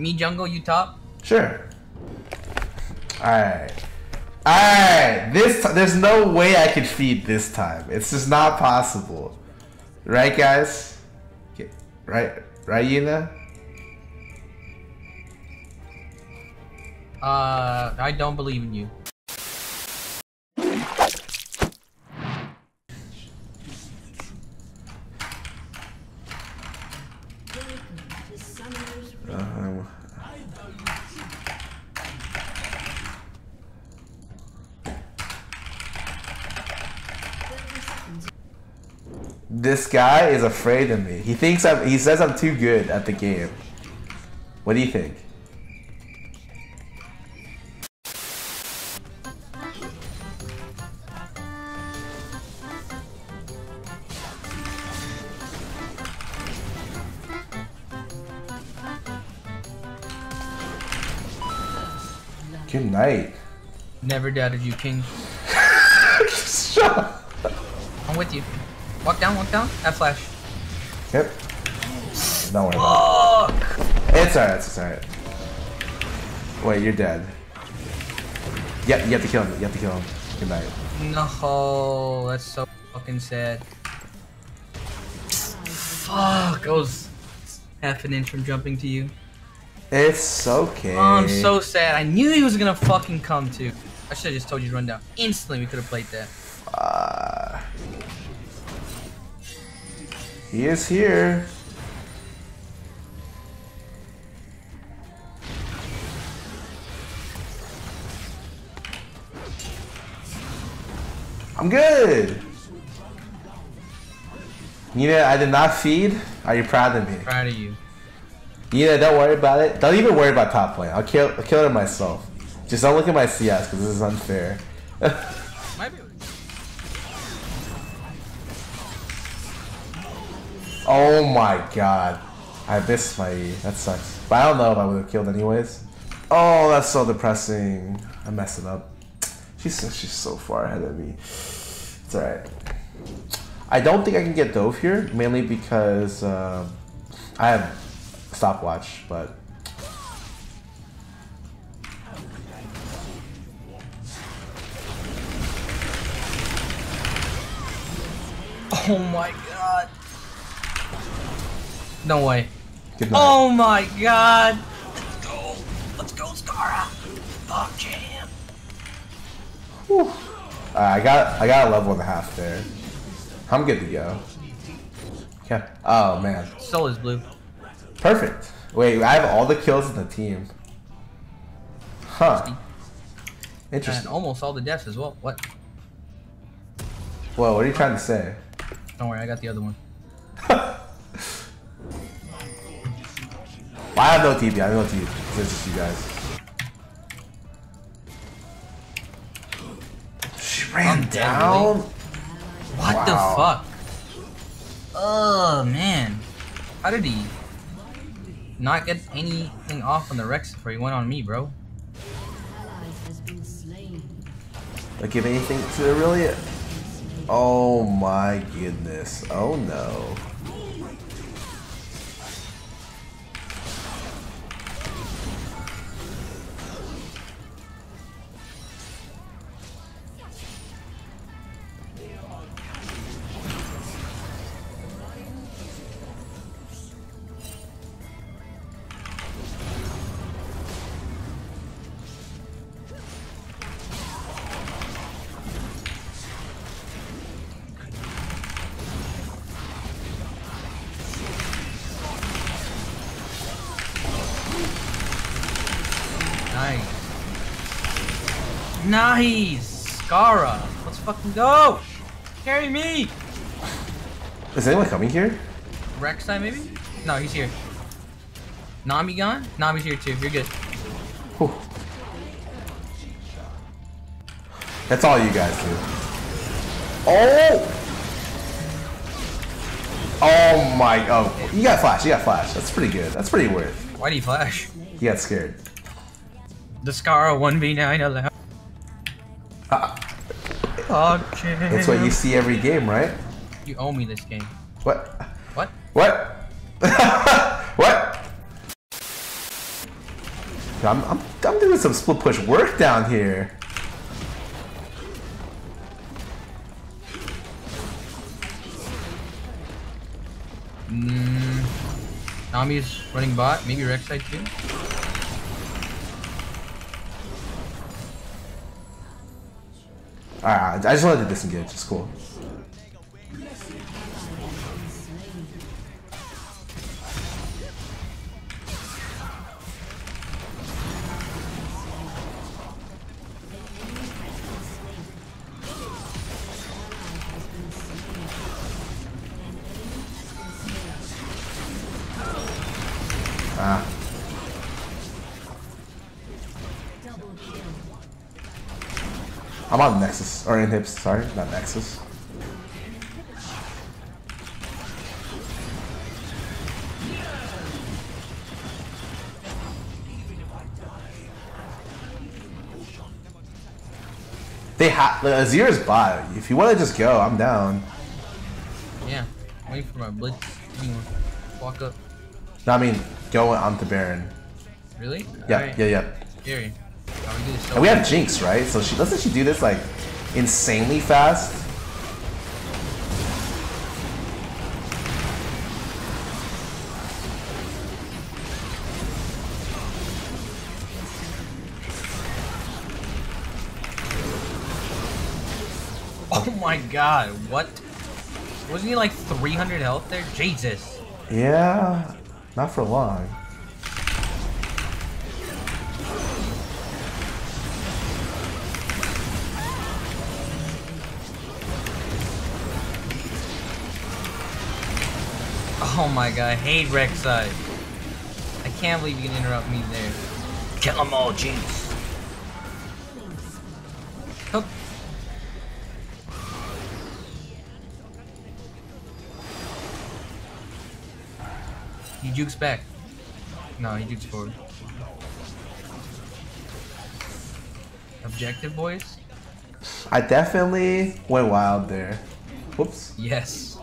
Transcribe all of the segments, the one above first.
Me jungle, you top. Sure. Alright. Alright! This there's no way I could feed this time. It's just not possible. Right guys? Okay. Right right Yoona? Uh, I don't believe in you. This guy is afraid of me. He thinks I'm. He says I'm too good at the game. What do you think? Good night. Never doubted you, King. Shut up. I'm with you. Walk down, walk down. That flash. Yep. Don't worry Fuck! it. It's alright, it's alright. Wait, you're dead. Yeah, you have to kill him. You have to kill him. Good night. No, that's so fucking sad. Fuck, I was half an inch from jumping to you. It's okay. Oh, I'm so sad. I knew he was gonna fucking come too. I should have just told you to run down. Instantly, we could have played that. Uh, he is here. I'm good. Nina, I did not feed. Are you proud of me? Proud of you. Nina, don't worry about it. Don't even worry about top lane. I'll kill, I'll kill it myself. Just don't look at my CS because this is unfair. Oh my god. I missed my E. That sucks. But I don't know if I would have killed anyways. Oh, that's so depressing. I messed messing up. She's so, she's so far ahead of me. It's alright. I don't think I can get Dove here, mainly because um, I have stopwatch, but Oh my god. No way. good night. Oh my god. Let's go. Let's go, Scarra. Fuck jam. Alright, uh, I got I got a level and a half there. I'm good to go. Okay. Oh man. Soul is blue. Perfect. Wait, I have all the kills in the team. Huh. And Interesting. almost all the deaths as well. What? Well, what are you trying to say? Don't worry, I got the other one. I have no TP. I have no TP. It's just you guys. She ran I'm down. What Wow. the fuck? Oh man. How did he not get anything off on the Rex before he went on me, bro? Like give anything to Aurelia. Oh my goodness. Oh no. Nice. Nice! Scarra! Let's fucking go! Carry me! Is anyone coming here? Rex time maybe? No, he's here. Nami gone? Nami's here too. You're good. Whew. That's all you guys do. Oh! Oh my, oh, you got flash, you got flash. That's pretty good. That's pretty worth. Why do you flash? You got scared. The Scarra 1v9 Illaoi. Ah, Fuck jam. it's what you see every game, right? You owe me this game. What? What? What? what? I'm, I'm, I'm doing some split push work down here. Mm, Nami's running bot, maybe Rek'Sai too. Alright, I just wanted to disengage. It's cool. I'm on Nexus, or in Inhibs, sorry, not Nexus. They have the Azir's bot. If you want to just go, I'm down. Yeah, waiting for my blitz. Walk up. No, I mean, go onto Baron. Really? Yeah, Alright. yeah, yeah. Scary. So And we have Jinx, right? So she doesn't she do this like insanely fast? Oh my god, what? Wasn't he like 300 health there? Jesus. Yeah, not for long. Oh my god, I hate Rek'Sai. I can't believe you can interrupt me there. Kill them all, Jinx. Hook. He jukes back. No, he jukes forward. Objective, boys? I definitely went wild there. Whoops. Yes.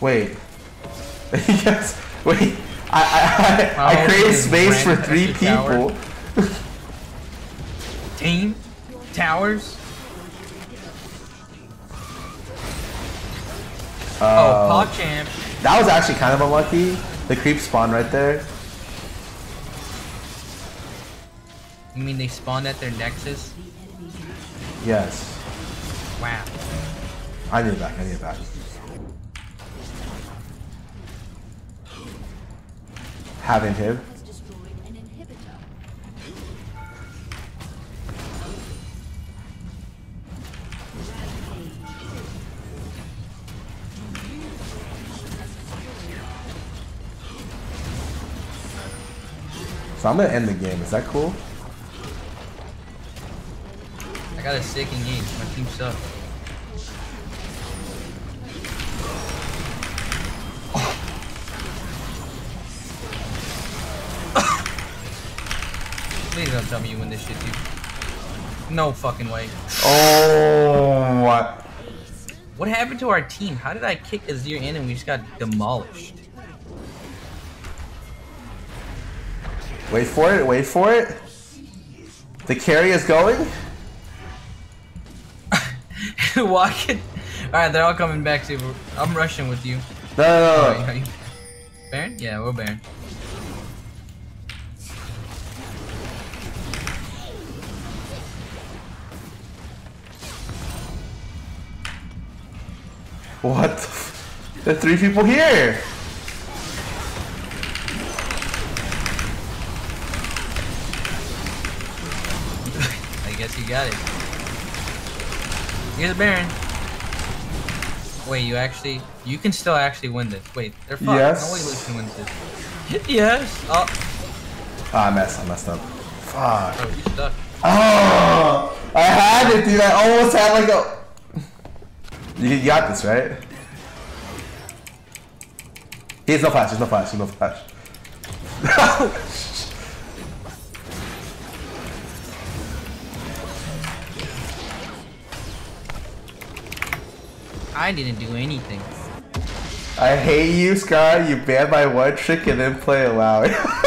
Wait. yes. Wait. I I, I, I Oh, created space for three people. Team? Towers? Oh, Uh, PogChamp. that was actually kind of unlucky. The creep spawned right there. You mean they spawned at their nexus? Yes. Wow. I need it back. I need it back. An inhibitor. So I'm gonna end the game. Is that cool? I got a sick engage. My team sucks. Please don't tell me you win this shit, dude. No fucking way. Oh, what? What happened to our team? How did I kick Azir in and we just got demolished? Wait for it. Wait for it. The carry is going. Walk it. Alright, they're all coming back to I'm rushing with you. No, no, Oh, no. are you- Baron? Yeah, we're Baron. What? The f- three people here. I guess you got it. Here's a Baron. Wait, you actually, you can still actually win this. Wait, they're fucked. Yes. No way Lucian wins this. yes. Oh, Ah, I messed. I messed up. Fuck. bro, you stuck. Oh, I had it, dude. I almost had like a. You got this, right? He's no flash, he's no flash, he's no flash. I didn't do anything. I hate you, Sky. You banned my one trick and then play loud